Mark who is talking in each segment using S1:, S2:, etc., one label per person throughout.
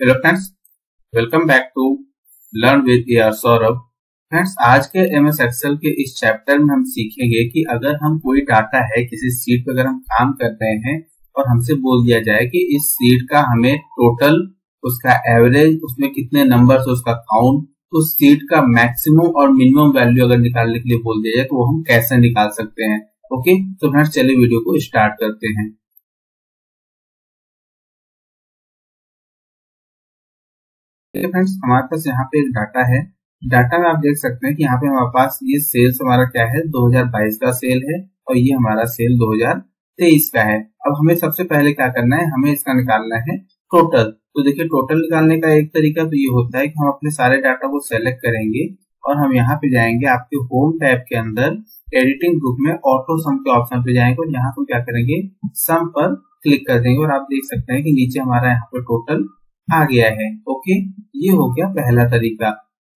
S1: Hello friends welcome back to learn with AR Saurabh friends आज के M S Excel के इस chapter में हम सीखेंगे कि अगर हम कोई डाटा है, किसी सीट पर अगर हम काम कर रहे हैं और हमसे बोल दिया जाए कि इस सीट का हमें टोटल उसका एवरेज उसमें कितने नंबर उसका काउंट उस सीट का मैक्सिमम और मिनिमम वैल्यू अगर निकालने के लिए बोल दिया जाए तो वो हम कैसे निकाल सकते हैं? ओके तो फ्रेंड्स चलिए वीडियो को स्टार्ट करते हैं। फ्रेंड्स हमारे पास यहाँ पे एक डाटा है। डाटा में आप देख सकते हैं कि यहाँ पे हमारे पास ये सेल्स हमारा क्या है? 2022 का सेल है और ये हमारा सेल 2023 का है। अब हमें सबसे पहले क्या करना है? हमें इसका निकालना है टोटल तो देखिए टोटल निकालने का एक तरीका तो ये होता है कि हम अपने सारे डाटा को सेलेक्ट करेंगे और हम यहाँ पे जाएँगे आपके होम टैब के अंदर एडिटिंग ग्रुप में ऑटो सम के ऑप्शन पे जाएँगे और यहाँ पर क्या करेंगे? सम पर क्लिक कर देंगे और आप देख सकते हैं कि नीचे हमारा यहाँ पे टोटल आ गया है। ओके ये हो गया पहला तरीका।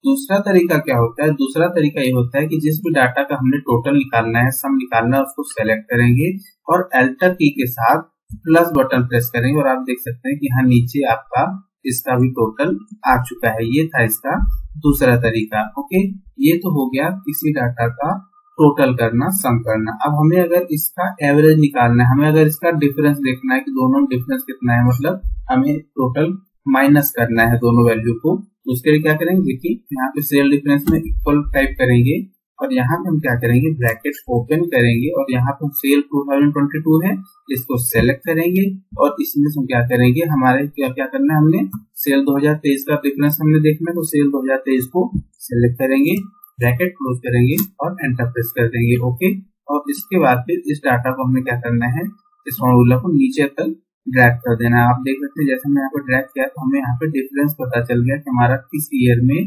S1: दूसरा तरीका क्या होता है? दूसरा तरीका ये होता है कि जिस भी डाटा का हमने टोटल निकालना है सम निकालना है, उसको सेलेक्ट करेंगे और एल्टर की के साथ प्लस बटन प्रेस करेंगे और आप देख सकते हैं कि यहाँ नीचे आपका इसका भी टोटल आ चुका है। ये था इसका दूसरा तरीका। ओके ये तो हो गया किसी डाटा का टोटल करना सम करना। अब हमें अगर इसका एवरेज निकालना है, हमें अगर इसका डिफरेंस देखना है कि दोनों डिफरेंस कितना है मतलब हमें टोटल माइनस करना है दोनों वैल्यू को तो उसके लिए क्या करेंगे? देखिए, यहाँ पे सेल डिफरेंस में इक्वल टाइप करेंगे और यहाँ पे हम क्या करेंगे? ब्रैकेट ओपन करेंगे और यहाँ पे सेल 2022 है, इसको सेलेक्ट करेंगे और इसमें से हम क्या करेंगे? हमारे क्या क्या करना है हमने? सेल 2023 का डिफरेंस हमने देखना है तो सेल 2023 को सेलेक्ट करेंगे ब्रैकेट क्लोज करेंगे और एंटर प्रेस कर देंगे ओके और इसके बाद फिर इस डाटा को हमें क्या करना है? इस फॉर्मूला को नीचे तक ड्रैग कर देना है। आप देख सकते हैं, जैसे मैं यहाँ पे ड्रैग किया तो हमें यहाँ पे डिफरेंस पता चल गया कि हमारा किस ईयर में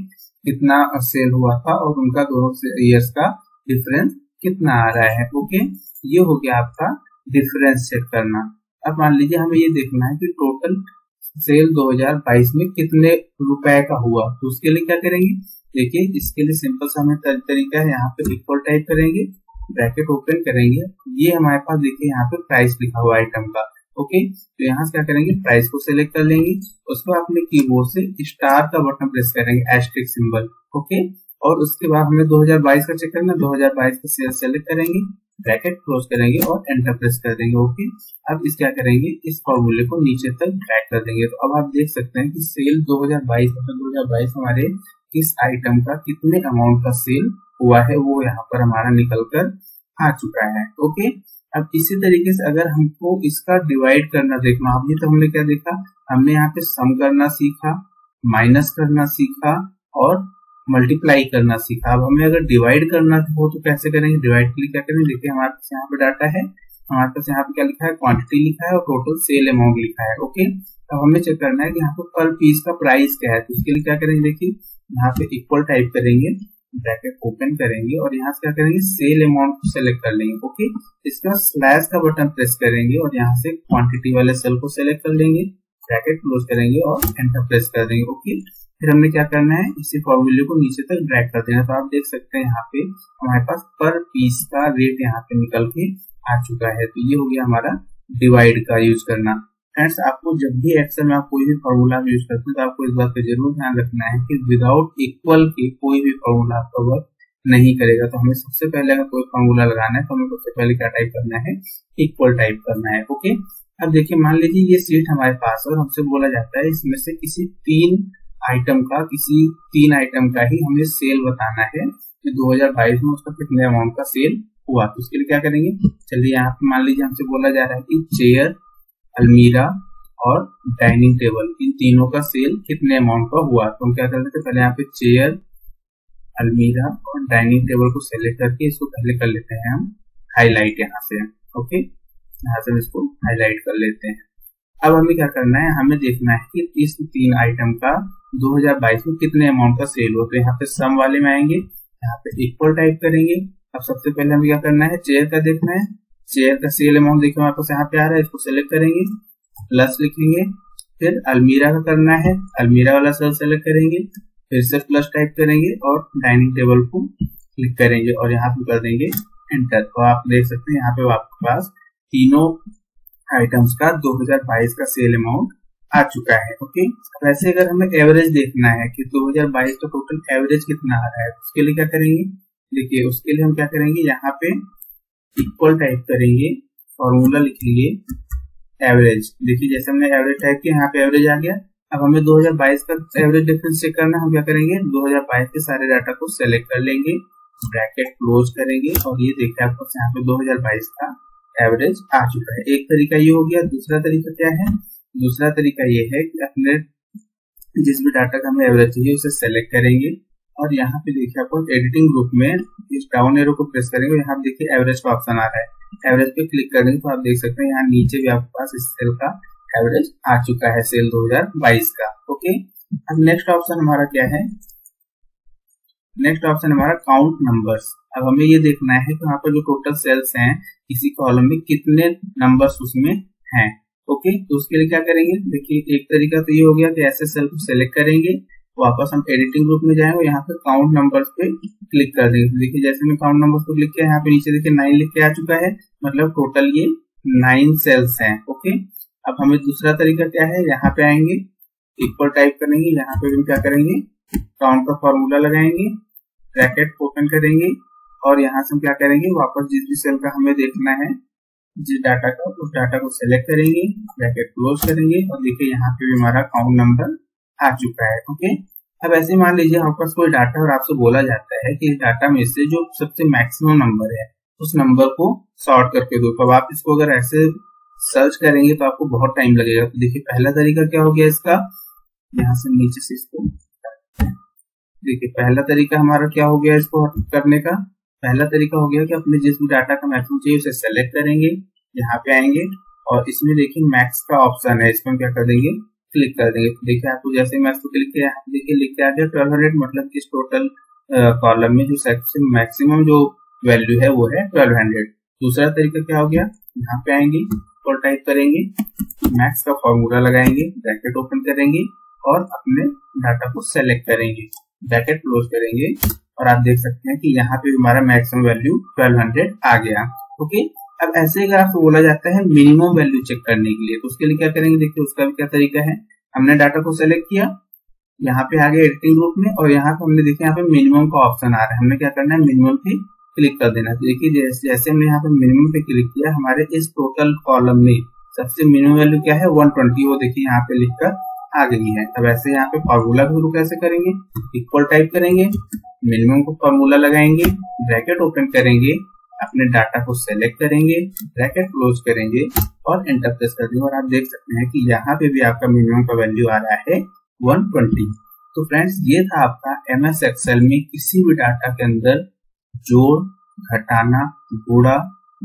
S1: कितना सेल हुआ था और उनका दोनों ईयर्स का डिफरेंस कितना आ रहा है। ओके ये हो गया आपका डिफरेंस चेक करना। अब मान लीजिए हमें ये देखना है कि टोटल सेल 2022 में कितने रुपए का हुआ। तो उसके लिए क्या करेंगे? देखिए, इसके लिए सिंपल सा हमें तरीका है। यहाँ पे इक्वल टाइप करेंगे ब्रैकेट ओपन करेंगे। ये हमारे पास देखिए, यहाँ पे प्राइस लिखा हुआ आइटम का। ओके? तो यहाँ से क्या करेंगे? प्राइस को सिलेक्ट कर लेंगे। उसके बाद अपने कीबोर्ड से स्टार का बटन प्रेस करेंगे एस्ट्रिक सिंबल ओके? और उसके बाद हमें 2022 का चेक करना 2022 का सेल सेलेक्ट करेंगे ब्रैकेट क्लोज करेंगे और एंटर प्रेस कर देंगे, ओके? अब इस क्या करेंगे? इस फॉर्मूले को नीचे तक ड्रैग कर देंगे। तो अब आप देख सकते हैं कि सेल 2022 मतलब 2022 हमारे किस आइटम का कितने अमाउंट का सेल हुआ है, वो यहाँ पर हमारा निकल कर आ चुका है, ओके? अब इसी तरीके से अगर हमको इसका डिवाइड करना, देखना अभी तो हमने क्या देखा? हमने यहाँ पे सम करना सीखा माइनस करना सीखा और मल्टीप्लाई करना सीखा। अब हमें अगर डिवाइड करना हो तो कैसे करेंगे? डिवाइड के लिए क्या करेंगे? देखिए, हमारे पास यहाँ पे डाटा है, हमारे पास यहाँ पे क्या लिखा है? क्वांटिटी लिखा है और टोटल सेल अमाउंट लिखा है ओके अब हमें चेक करना है कि यहाँ पे पर पीस का प्राइस क्या है। तो उसके लिए क्या करेंगे? देखिए, यहाँ पे इक्वल टाइप करेंगे। ब्रैकेट ओपन करेंगे और यहाँ से क्या करेंगे? सेल अमाउंट को सेलेक्ट कर लेंगे ओके इसके स्लैश का बटन प्रेस करेंगे और यहाँ से क्वांटिटी वाले सेल को सेलेक्ट कर लेंगे ब्रैकेट क्लोज करेंगे और एंटर प्रेस कर देंगे ओके फिर हमने क्या करना है? इसी फॉर्मूले को नीचे तक ड्रैग कर देना तो आप देख सकते हैं यहाँ पे हमारे पास पर पीस का रेट यहाँ पे निकल के आ चुका है। तो ये हो गया हमारा डिवाइड का यूज़ करना। फ्रेंड्स आपको जब भी एक्सेल में आप कोई भी फॉर्मूला यूज़ करते हैं तो आपको इस बात का ज़रूर ध्यान रखना है कि विदाउट इक्वल के कोई भी फॉर्मूला आपका वर्क नहीं करेगा। तो हमें सबसे पहले अगर कोई फॉर्मूला लगाना है तो हमें सबसे पहले क्या टाइप करना है? इक्वल टाइप करना है ओके अब देखिए, मान लीजिए ये सीट हमारे पास और हमसे बोला जाता है, इसमें से किसी तीन आइटम का, किसी तीन आइटम का ही हमें सेल बताना है कि 2022 में उसका कितने अमाउंट का सेल हुआ। तो उसके लिए क्या करेंगे? चलिए, यहाँ पे मान लीजिए हमसे बोला जा रहा है कि चेयर अलमीरा और डाइनिंग टेबल, इन तीनों का सेल कितने अमाउंट का हुआ? तो हम क्या कर लेते पहले यहाँ पे चेयर अलमीरा और डाइनिंग टेबल को सेलेक्ट करके इसको पहले कर लेते हैं हम। हाईलाइट यहाँ से ओके यहाँ से हम इसको हाईलाइट कर लेते हैं। अब हमें क्या करना है? हमें देखना है कि इस तीन आइटम का 2022 में कितने अमाउंट का सेल हुआ? तो यहाँ पे सम वाले में आएँगे, यहाँ पे इक्वल टाइप करेंगे। अब सबसे पहले हमें क्या करना है? चेयर का देखना है। शेयर का सेल अमाउंट देखिए हमारे पास यहाँ पे आ रहा है, इसको सेलेक्ट करेंगे। प्लस लिखेंगे फिर अलमीरा का करना है। अलमीरा वाला सेल सेलेक्ट करेंगे। फिर से प्लस टाइप करेंगे और डाइनिंग टेबल को क्लिक करेंगे और यहाँ पे कर देंगे एंटर तो आप देख सकते हैं, यहाँ पे आपके पास तीनों आइटम्स का 2022 का सेल अमाउंट आ चुका है ओके वैसे अगर हमें एवरेज देखना है कि 2022 का टोटल एवरेज कितना आ रहा है तो उसके लिए क्या करेंगे? देखिए, उसके लिए हम क्या करेंगे? यहाँ पे इक्वल टाइप करेंगे फॉर्मूला लिखेंगे एवरेज देखिए, जैसे हमने एवरेज टाइप किया, यहाँ पे एवरेज आ गया। अब हमें 2022 का एवरेज डिफरेंस चेक करना हम क्या करेंगे? 2022 के सारे डाटा को सेलेक्ट कर लेंगे ब्रैकेट क्लोज करेंगे, और ये देखिए आपको यहाँ पे 2022 का एवरेज आ चुका है। एक तरीका ये हो गया, दूसरा तरीका क्या है? दूसरा तरीका ये है कि अपने जिस भी डाटा का हमें एवरेज चाहिए, उसे सेलेक्ट करेंगे। और यहाँ पे देखिए आपको एडिटिंग ग्रुप में इस डाउन एरो को प्रेस करेंगे यहाँ पे देखिए एवरेज का ऑप्शन आ रहा है। एवरेज पे क्लिक करेंगे तो आप देख सकते हैं यहाँ नीचे भी आपके पास इस सेल का एवरेज आ चुका है सेल 2022 का। ओके अब नेक्स्ट ऑप्शन हमारा क्या है? नेक्स्ट ऑप्शन हमारा काउंट नंबर्स अब हमें ये देखना है कि वहाँ पर जो टोटल सेल्स हैं किसी कॉलम में कितने नंबर्स उसमें हैं। ओके तो उसके लिए क्या करेंगे? देखिए, एक तरीका तो ये हो गया कि ऐसे सेल को सिलेक्ट करेंगे। वापस हम एडिटिंग ग्रुप में जाएँगे यहाँ पे काउंट नंबर्स पे क्लिक कर देंगे देखिए, जैसे मैं काउंट नंबर्स पे क्लिक किया, यहाँ पे नीचे देखिए नाइन लिख के आ चुका है। मतलब टोटल ये नाइन सेल्स हैं ओके अब हमें दूसरा तरीका क्या है? यहाँ पे आएँगे इक्वल टाइप करेंगे, यहाँ पे हम क्या करेंगे? काउंट का फॉर्मूला लगाएँगे ब्रैकेट ओपन करेंगे और यहाँ से हम क्या करेंगे? वापस जिस भी सेल का हमें देखना है, जिस डाटा का, उस डाटा को सिलेक्ट करेंगे ब्रैकेट क्लोज करेंगे और देखिए, यहाँ पे भी हमारा अकाउंट नंबर आ चुका है ओके अब ऐसे मान लीजिए आपके पास कोई डाटा और आपसे बोला जाता है कि इस डाटा में से जो सबसे मैक्सिमम नंबर है, उस नंबर को सॉर्ट करके दो। अब आप इसको अगर ऐसे सर्च करेंगे तो आपको बहुत टाइम लगेगा। तो देखिए, पहला तरीका क्या हो गया इसका? यहाँ से नीचे से इसको देखिए, पहला तरीका हमारा क्या हो गया इसको करने का? पहला तरीका हो गया कि अपने जिस भी डाटा का मैक्सिमम चाहिए उसे सेलेक्ट करेंगे, यहाँ पे आएँगे और इसमें देखिए मैक्स का ऑप्शन है। इसमें क्या कर देंगे? क्लिक कर देंगे। देखिए आपको जैसे मैक्स को क्लिक किया, देखिए लिख के आ ट्वेल्व हंड्रेड मतलब इस टोटल कॉलम में जो सेक्शन मैक्सिमम जो वैल्यू है वो है ट्वेल्व हंड्रेड। दूसरा तरीका क्या हो गया? यहाँ पे आएँगे और टाइप करेंगे मैक्स का फॉर्मूला लगाएँगे ब्रैकेट ओपन करेंगे और अपने डाटा को सेलेक्ट करेंगे। ब्रैकेट क्लोज करेंगे और आप देख सकते हैं कि यहाँ पे हमारा मैक्सिमम वैल्यू 1200 आ गया। ओके? अब ऐसे आपको बोला जाता है मिनिमम वैल्यू चेक करने के लिए तो उसके लिए क्या करेंगे? देखिए, उसका भी क्या तरीका है? हमने डाटा को सेलेक्ट किया, यहाँ पे आ गया एडिटिंग ग्रुप में, और यहाँ पे हमने देखा यहाँ पे मिनिमम का ऑप्शन आ रहा है। हमने क्या करना है? मिनिमम पे क्लिक कर देना देखिए, जैसे जैसे हमने यहाँ पे मिनिमम पे क्लिक किया, हमारे इस टोटल कॉलम में सबसे मिनिमम वैल्यू क्या है? 120 वो देखिए, यहाँ पे लिखकर आ गई है। अब ऐसे यहाँ पे फॉर्मूला शुरू कैसे करेंगे? इक्वल टाइप करेंगे मिनिमम को फॉर्मूला लगाएँगे ब्रैकेट ओपन करेंगे अपने डाटा को सेलेक्ट करेंगे ब्रैकेट क्लोज करेंगे और एंटर प्रेस कर देंगे। और आप देख सकते हैं कि यहाँ पे भी आपका मिनिमम का वैल्यू आ रहा है 120 तो फ्रेंड्स ये था आपका एम एस एक्सएल में किसी भी डाटा के अंदर जोड़, घटाना गुड़ा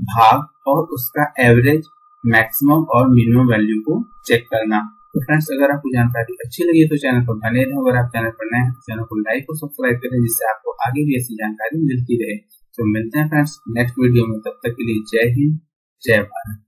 S1: भाग और उसका एवरेज मैक्सिमम और मिनिमम वैल्यू को चेक करना। तो फ्रेंड्स अगर आपको जानकारी अच्छी लगी तो चैनल पर बने रहें। अगर आप चैनल पर नए हैं तो चैनल को लाइक और सब्सक्राइब करें, जिससे आपको आगे भी ऐसी जानकारी मिलती रहे। तो मिलते हैं फ्रेंड्स नेक्स्ट वीडियो में, तब तक के लिए जय हिंद, जय भारत।